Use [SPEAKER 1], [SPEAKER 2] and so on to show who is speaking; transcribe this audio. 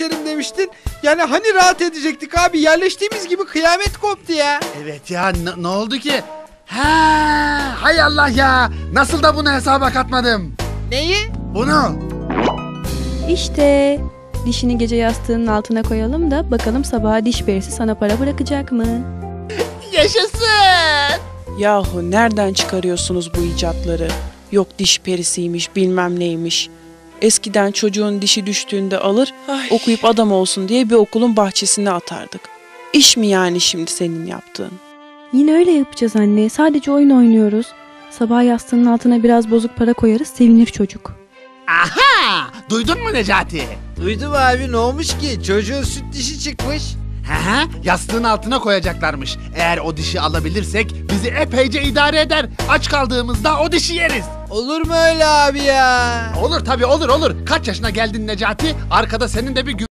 [SPEAKER 1] yerleşelim demiştin. Yani hani rahat edecektik abi yerleştiğimiz gibi kıyamet koptu ya.
[SPEAKER 2] Evet ya n- ne oldu ki? Ha, hay Allah ya. Nasıl da bunu hesaba katmadım?
[SPEAKER 1] Neyi?
[SPEAKER 2] Bunu.
[SPEAKER 3] İşte dişini gece yastığının altına koyalım da bakalım sabaha diş perisi sana para bırakacak mı?
[SPEAKER 2] Yaşasın.
[SPEAKER 4] Yahu nereden çıkarıyorsunuz bu icatları? Yok diş perisiymiş bilmem neymiş. Eskiden çocuğun dişi düştüğünde alır okuyup adam olsun diye bir okulun bahçesine atardık. İş mi yani şimdi senin yaptığın?
[SPEAKER 3] Yine öyle yapacağız anne. Sadece oyun oynuyoruz. Sabah yastığının altına biraz bozuk para koyarız sevinir çocuk.
[SPEAKER 2] Aha! Duydun mu Necati?
[SPEAKER 1] Duydum abi ne olmuş ki? Çocuğun süt dişi çıkmış.
[SPEAKER 2] Hı, yastığın altına koyacaklarmış. Eğer o dişi alabilirsek bizi epeyce idare eder. Aç kaldığımızda o dişi yeriz.
[SPEAKER 1] Olur mu öyle abi ya?
[SPEAKER 2] Olur tabii olur olur. Kaç yaşına geldin Necati? Arkada senin de bir